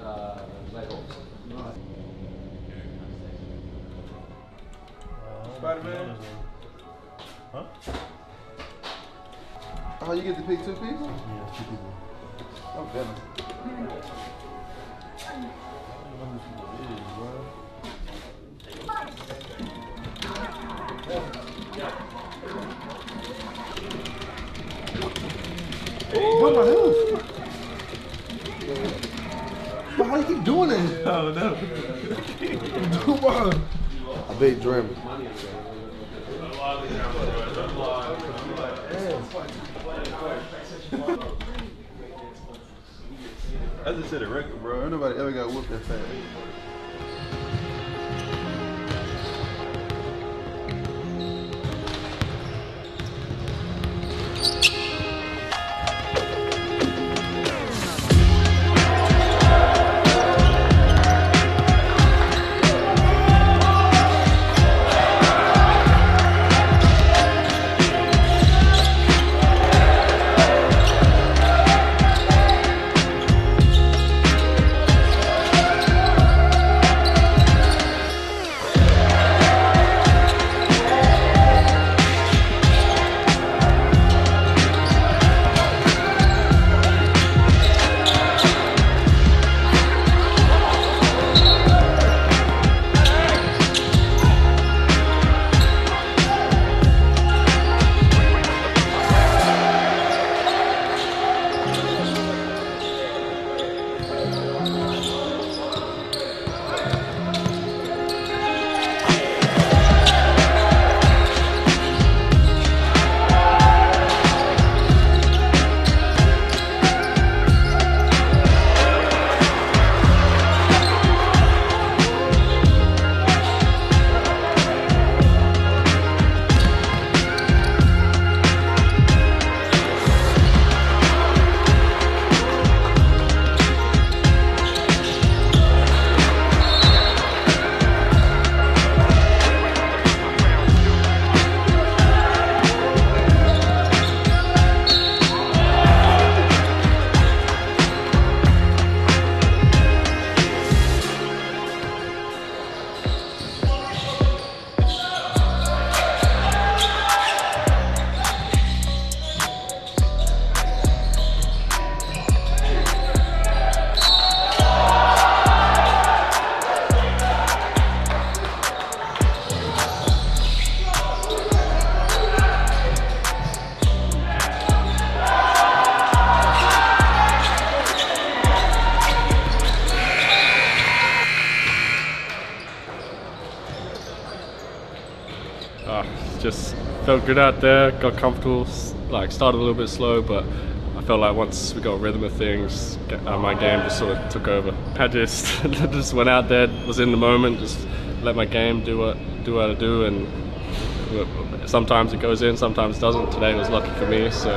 Uh, Nighthawks. Spider-Man? Huh? Oh, you get to pick two people? Yeah, two people. Oh, Venom. I don't keep doing that? Oh no. Come on. I bet Dream. I just said a record, bro. Bro, ain't nobody ever got whooped that fast. Just felt good out there, got comfortable, like started a little bit slow, but I felt like once we got rhythm of things, uh, my game just sort of took over. I just just went out there, was in the moment, just let my game do what do what I do, and sometimes it goes in, sometimes it doesn't. Today was lucky for me, so